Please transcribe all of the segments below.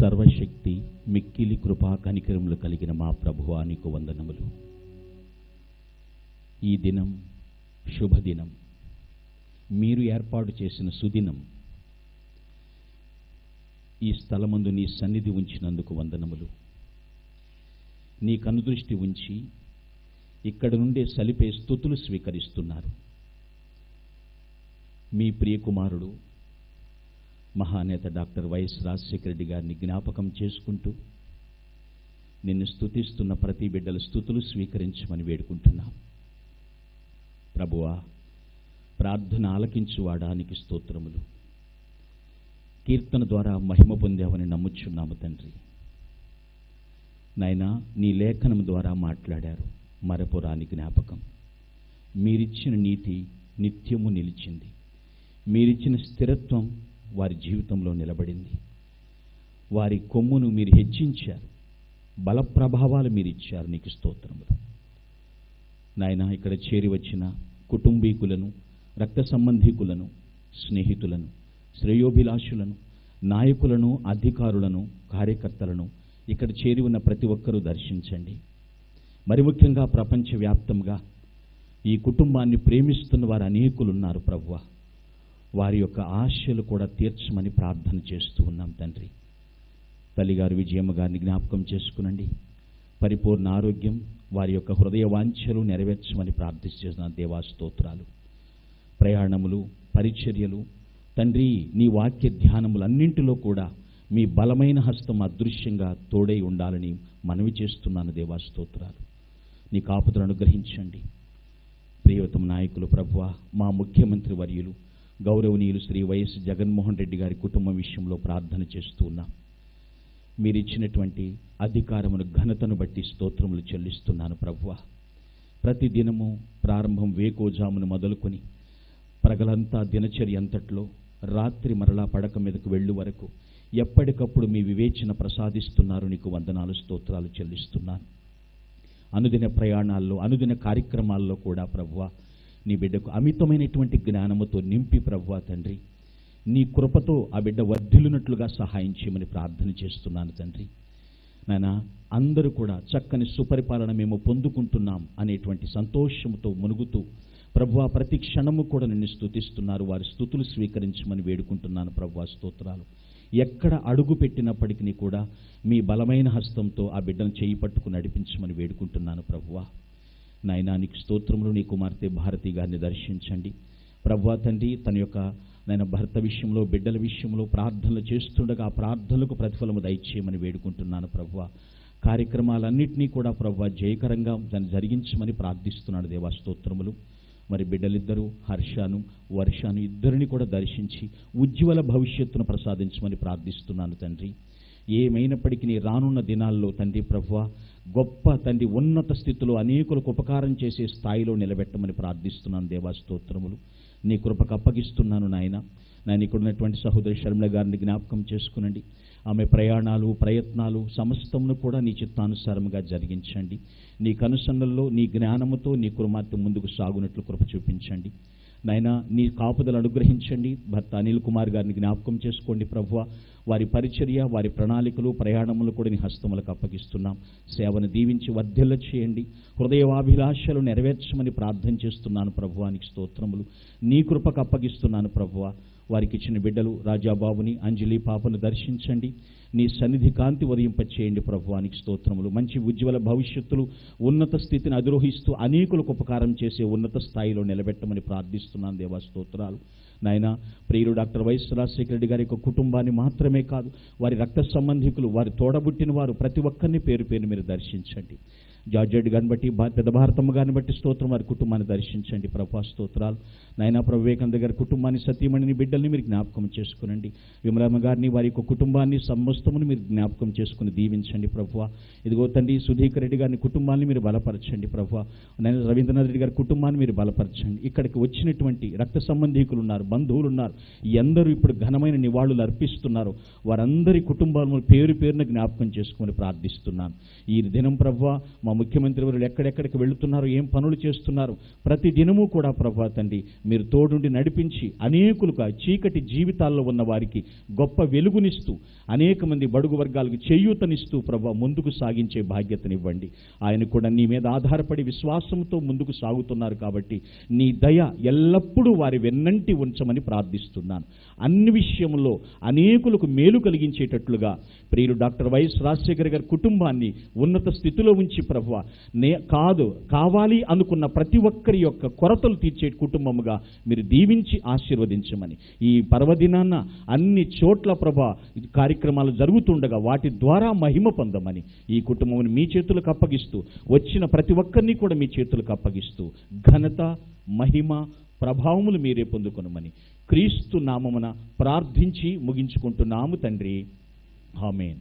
సర్వశక్తి మిక్కిలి కృపా కనికరములు కలిగిన మా ప్రభువా నీకు వందనములు. ఈ దినం శుభదినం. మీరు ఏర్పాటు చేసిన సుదినం. ఈ స్థలమందు నీ సన్నిధి ఉంచినందుకు వందనములు. నీ కనుదృష్టి ఉంచి ఇక్కడ నుండే సలిపే స్థుతులు స్వీకరిస్తున్నారు. మీ ప్రియకుమారుడు మహానేత డాక్టర్ వైఎస్ రాజశేఖర రెడ్డి గారిని జ్ఞాపకం చేసుకుంటూ నిన్ను స్థుతిస్తున్న ప్రతి బిడ్డల స్థుతులు స్వీకరించమని వేడుకుంటున్నాం. ప్రభువా ప్రార్థన ఆలకించువాడానికి స్తోత్రములు. కీర్తన ద్వారా మహిమ పొందావని నమ్ముచున్నాము తండ్రి. నాయనా నీ లేఖనం ద్వారా మాట్లాడారు మరపురాని జ్ఞాపకం. మీరిచ్చిన నీతి నిత్యము నిలిచింది. మీరిచ్చిన స్థిరత్వం వారి జీవితంలో నిలబడింది. వారి కొమ్మును మీరు హెచ్చించారు. బల ప్రభావాలు మీరు ఇచ్చారు నీకు స్తోత్రములు. నాయన ఇక్కడ చేరి వచ్చిన కుటుంబీకులను రక్త సంబంధీకులను స్నేహితులను శ్రేయోభిలాషులను నాయకులను అధికారులను కార్యకర్తలను ఇక్కడ చేరి ఉన్న ప్రతి ఒక్కరూ దర్శించండి. మరి ముఖ్యంగా ప్రపంచవ్యాప్తంగా ఈ కుటుంబాన్ని ప్రేమిస్తున్న వారు అనేకులు ఉన్నారు ప్రభువ. వారి యొక్క ఆశలు కూడా తీర్చమని ప్రార్థన చేస్తూ ఉన్నాం తండ్రి. తల్లిగారు విజయమ్మ గారిని జ్ఞాపకం చేసుకునండి. పరిపూర్ణ ఆరోగ్యం వారి యొక్క హృదయ వాంఛలు నెరవేర్చమని ప్రార్థిస్తున్న దేవా స్తోత్రాలు. ప్రయాణములు పరిచర్యలు తండ్రి నీ వాక్య ధ్యానములన్నింటిలో కూడా మీ బలమైన హస్తం అదృశ్యంగా తోడై ఉండాలని మనవి చేస్తున్నాను దేవా స్తోత్రాలు. నీ కాపుతలను అనుగ్రహించండి ప్రియతమ నాయకులు ప్రభువ మా ముఖ్యమంత్రి వర్యులు గౌరవనీయులు శ్రీ వైఎస్ జగన్మోహన్ రెడ్డి గారి కుటుంబం విషయంలో ప్రార్థన చేస్తూ ఉన్నాం. మీరిచ్చినటువంటి అధికారమును ఘనతను బట్టి స్తోత్రములు చెల్లిస్తున్నాను ప్రభువ. ప్రతి దినము ప్రారంభం వేకోజామును మొదలుకొని ప్రగలంతా దినచర్య అంతట్లో రాత్రి మరలా పడక మీదకు వెళ్ళు వరకు ఎప్పటికప్పుడు మీ వివేచన ప్రసాదిస్తున్నారు. నీకు వందనాలు స్తోత్రాలు చెల్లిస్తున్నాను. అనుదిన ప్రయాణాల్లో అనుదిన కార్యక్రమాల్లో కూడా ప్రభువ నీ బిడ్డకు అమితమైనటువంటి జ్ఞానముతో నింపి ప్రభువ తండ్రి. నీ కృపతో ఆ బిడ్డ వర్ధిల్లునట్లుగా సహాయం చేయమని ప్రార్థన చేస్తున్నాను తండ్రి. నాయన అందరూ కూడా చక్కని సుపరిపాలన మేము పొందుకుంటున్నాం అనేటువంటి సంతోషంతో మునుగుతూ ప్రభువా ప్రతి క్షణము కూడా నిన్ను స్తుతిస్తున్నారు. వారి స్థుతులు స్వీకరించమని వేడుకుంటున్నాను ప్రభువా స్తోత్రాలు. ఎక్కడ అడుగు పెట్టినప్పటికీ కూడా మీ బలమైన హస్తంతో ఆ బిడ్డను చేయి పట్టుకుని నడిపించమని వేడుకుంటున్నాను ప్రభువా. నాయన నీకు స్తోత్రంలో నీ కుమార్తె భారతి గారిని దర్శించండి. ప్రభా తండ్రి తన యొక్క నాయన భర్త విషయంలో బిడ్డల విషయంలో ప్రార్థనలు చేస్తుండగా ఆ ప్రార్థనలకు ప్రతిఫలము దయచేయమని వేడుకుంటున్నాను ప్రభువా కార్యక్రమాలన్నింటినీ కూడా ప్రభు జయకరంగా దాన్ని జరిగించమని ప్రార్థిస్తున్నాడు దేవా స్తోత్రములు. మరి బిడ్డలిద్దరూ హర్షాను వర్షాను ఇద్దరిని కూడా దర్శించి ఉజ్వల భవిష్యత్తును ప్రసాదించమని ప్రార్థిస్తున్నాను తండ్రి. ఏమైనప్పటికీ రానున్న దినాల్లో తండ్రి ప్రభు గొప్ప తండ్రి ఉన్నత స్థితిలో అనేకులకు ఉపకారం చేసే స్థాయిలో నిలబెట్టమని ప్రార్థిస్తున్నాను దేవాస్తోత్రములు నీ కృపకు అప్పగిస్తున్నాను నాయన. నేను ఇక్కడ ఉన్నటువంటి సహోదరి శర్మిల గారిని జ్ఞాపకం చేసుకునండి. ఆమె ప్రయాణాలు ప్రయత్నాలు సమస్తమును కూడా నీ చిత్తానుసారముగా జరిగించండి. నీ కనుసన్నల్లో నీ జ్ఞానముతో నీ కురుమార్తె ముందుకు సాగునట్లు కృప చూపించండి. నాయన నీ కాపుదలు అనుగ్రహించండి. భర్త అనిల్ కుమార్ గారిని జ్ఞాపకం చేసుకోండి ప్రభువ. వారి పరిచర్య వారి ప్రణాళికలు ప్రయాణములు కూడా నీ హస్తములకు అప్పగిస్తున్నాం. సేవను దీవించి వర్ధిల్ల చేయండి. హృదయవాభిలాషలు నెరవేర్చమని ప్రార్థన చేస్తున్నాను ప్రభువానికి స్తోత్రములు. నీ కృపకు అప్పగిస్తున్నాను ప్రభువ. వారికి ఇచ్చిన బిడ్డలు రాజాబాబుని అంజలి పాపను దర్శించండి. నీ సన్నిధి కాంతి ఉదయింపచేయండి ప్రభువానికి స్తోత్రములు. మంచి ఉజ్వల భవిష్యత్తులు ఉన్నత స్థితిని అధిరోహిస్తూ అనేకులకు ఉపకారం చేసే ఉన్నత స్థాయిలో నిలబెట్టమని ప్రార్థిస్తున్నాను దేవా స్తోత్రాలు. నాయన ప్రియుడు డాక్టర్ వైఎస్ రాజశేఖర రెడ్డి గారి యొక్క కుటుంబాన్ని మాత్రమే కాదు వారి రక్త సంబంధికులు వారి తోడబుట్టిన వారు ప్రతి ఒక్కరిని పేరు పేరు మీరు దర్శించండి. జార్జ్ రెడ్డి గారిని బట్టి పెద్ద భారతమ్మ గారిని బట్టి స్తోత్రం వారి కుటుంబాన్ని దర్శించండి ప్రభా స్తోత్రాలు. నైనా ప్రభు వివేకానంద గారి కుటుంబాన్ని సతీమణిని బిడ్డల్ని మీరు జ్ఞాపకం చేసుకునండి. విమలమ్మ గారిని వారి యొక్క కుటుంబాన్ని సమస్తమును మీరు జ్ఞాపకం చేసుకుని దీవించండి ప్రభు ఇదిగో తండ్రి సుధీకర్ రెడ్డి గారిని కుటుంబాన్ని మీరు బలపరచండి ప్రభు నేను రవీంద్రనాథ్ రెడ్డి గారి కుటుంబాన్ని మీరు బలపరచండి. ఇక్కడికి వచ్చినటువంటి రక్త సంబంధీకులు ఉన్నారు బంధువులు ఉన్నారు. ఎందరూ ఇప్పుడు ఘనమైన నివాళులు అర్పిస్తున్నారు. వారందరి కుటుంబాలను పేరు పేరున జ్ఞాపకం చేసుకుని ప్రార్థిస్తున్నాను. ఈ దినం ప్రభు మా ముఖ్యమంత్రి వారు ఎక్కడెక్కడికి వెళుతున్నారు ఏం పనులు చేస్తున్నారు ప్రతి దినము కూడా ప్రభా తండ్రి మీరు తోడుండి నడిపించి అనేకులుగా చీకటి జీవితాల్లో ఉన్న వారికి గొప్ప వెలుగునిస్తూ అనేక మంది బడుగు వర్గాలకు చేయూతనిస్తూ ప్రభా ముందుకు సాగించే బాధ్యతనివ్వండి. ఆయన కూడా నీ మీద ఆధారపడి విశ్వాసంతో ముందుకు సాగుతున్నారు కాబట్టి నీ దయ ఎల్లప్పుడూ వారి వెన్నంటి ఉంచమని ప్రార్థిస్తున్నాను. అన్ని విషయంలో అనేకులకు మేలు కలిగించేటట్లుగా ప్రియులు డాక్టర్ వైఎస్ రాజశేఖర్ గారి కుటుంబాన్ని ఉన్నత స్థితిలో ఉంచి ప్రభు నే కాదు కావాలి అనుకున్న ప్రతి ఒక్కరి యొక్క కొరతలు తీర్చే కుటుంబముగా మీరు దీవించి ఆశీర్వదించమని. ఈ పర్వదినాన్న అన్ని చోట్ల ప్రభ కార్యక్రమాలు జరుగుతుండగా వాటి ద్వారా మహిమ పొందమని ఈ కుటుంబం మీ చేతులకు అప్పగిస్తూ వచ్చిన ప్రతి ఒక్కరిని కూడా మీ చేతులకు అప్పగిస్తూ ఘనత మహిమ ప్రభావములు మీరే పొందుకొనమని క్రీస్తు నామమున ప్రార్థించి ముగించుకుంటున్నాము తండ్రి. హామేన్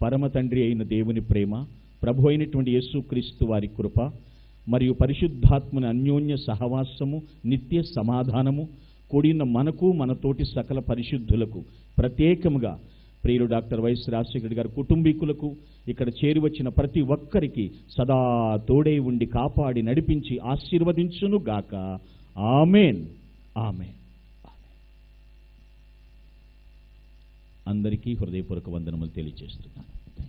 పరమ తండ్రి అయిన దేవుని ప్రేమ ప్రభు అయినటువంటి యేసుక్రీస్తు వారి కృప మరియు పరిశుద్ధాత్మని అన్యోన్య సహవాసము నిత్య సమాధానము కూడిన మనకు మనతోటి సకల పరిశుద్ధులకు ప్రత్యేకముగా ప్రియులు డాక్టర్ వైఎస్ రాజశేఖర గారి కుటుంబీకులకు ఇక్కడ చేరి వచ్చిన ప్రతి ఒక్కరికి సదా తోడై ఉండి కాపాడి నడిపించి ఆశీర్వదించును గాక. ఆమెన్. ఆమెన్. అందరికీ హృదయపూర్వక వందనములు తెలియజేస్తున్నాను.